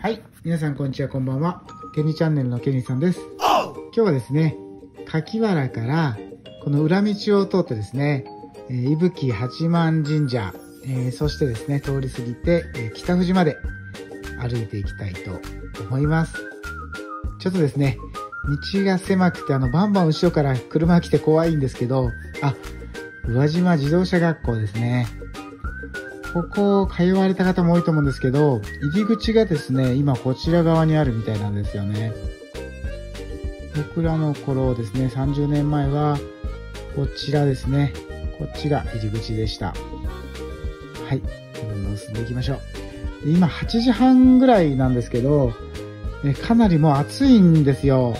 はい。皆さん、こんにちは、こんばんは。ケニーチャンネルのケニーさんです。今日はですね、柿原から、この裏道を通ってですね、えー、伊吹八幡神社、えーそしてですね、通り過ぎて、えー北富士まで歩いていきたいと思います。ちょっとですね、道が狭くて、あの、バンバン後ろから車が来て怖いんですけど、あ、宇和島自動車学校ですね。ここを通われた方も多いと思うんですけど、入り口がですね、今こちら側にあるみたいなんですよね。僕らの頃ですね、30年前は、こちらですね。こっちが入り口でした。はい。どんどん進んでいきましょう。今8時半ぐらいなんですけど、えかなりもう暑いんですよ。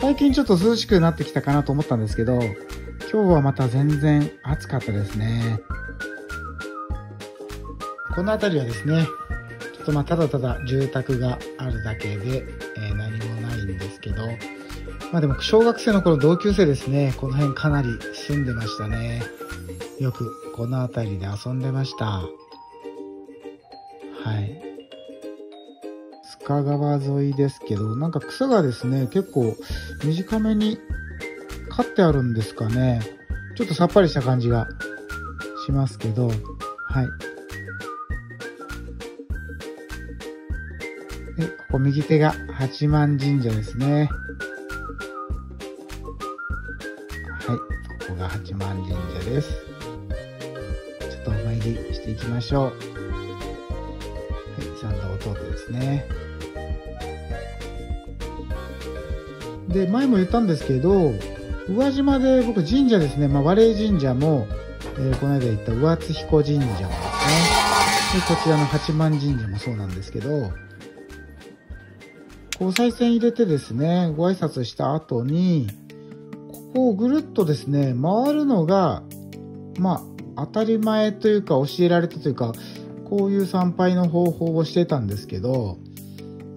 最近ちょっと涼しくなってきたかなと思ったんですけど、今日はまた全然暑かったですね。この辺りはですね、ちょっとまあただただ住宅があるだけで、えー何もないんですけど、まあでも小学生の頃同級生ですね、この辺かなり住んでましたね。よくこの辺りで遊んでました。はい。須賀川沿いですけど、なんか草がですね、結構短めに刈ってあるんですかね。ちょっとさっぱりした感じがしますけど、はい。で、ここ右手が八幡神社ですね。はい。ここが八幡神社です。ちょっとお参りしていきましょう。はい。参道を通ってですね。で、前も言ったんですけど、宇和島で僕神社ですね、まあ、和霊神社も、えーこの間言った上津彦神社もですね、で、こちらの八幡神社もそうなんですけど、こう、賽銭入れてですね、ご挨拶した後に、ここをぐるっとですね、回るのが、まあ、当たり前というか教えられたというか、こういう参拝の方法をしてたんですけど、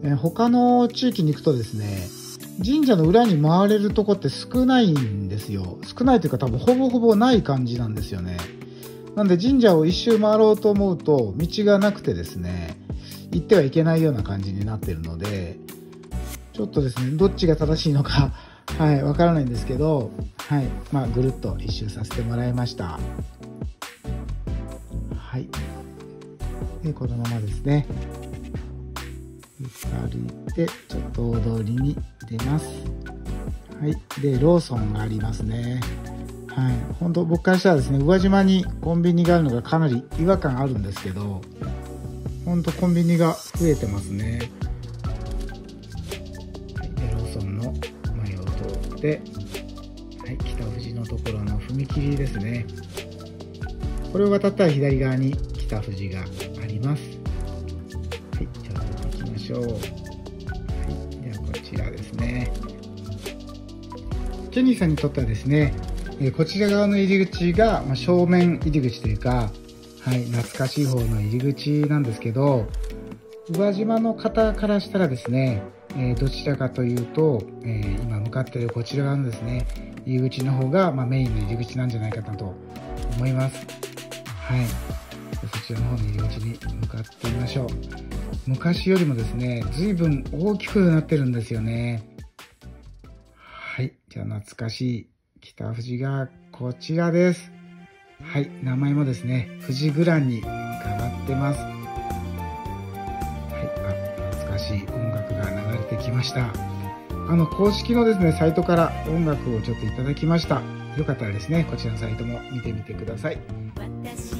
え他の地域に行くとですね、神社の裏に回れるとこって少ないんですよ。少ないというか多分ほぼほぼない感じなんですよね。なんで神社を一周回ろうと思うと道がなくてですね、行ってはいけないような感じになってるので、ちょっとですね、どっちが正しいのか、はい、わからないんですけど、はい、まあ、ぐるっと一周させてもらいました。はい。で、このままですね、歩いて、ちょっと大通りに出ます。はい。で、ローソンがありますね。はい。本当僕からしたらですね、宇和島にコンビニがあるのがかなり違和感あるんですけど、本当コンビニが増えてますね。はい。北富士のところの踏切ですね。これを渡ったら左側に北富士があります。はい。じゃあ、行きましょう。はい。では、こちらですね。ケニーさんにとってはですね、えこちら側の入り口が、ま、正面入り口というか、はい、懐かしい方の入り口なんですけど、宇和島の方からしたらですね、えどちらかというと、え今向かっているこちら側のですね、入り口の方が、まあ、メインの入り口なんじゃないかなと思います。はい。そちらの方の入り口に向かってみましょう。昔よりもですね、随分大きくなってるんですよね。はい。じゃあ懐かしい北富士がこちらです。はい。名前もですね、富士グランに変わってます。はい。あ、懐かしい音楽が流きました。あの、公式のですね、サイトから音楽をちょっといただきました。よかったらですね、こちらのサイトも見てみてください。私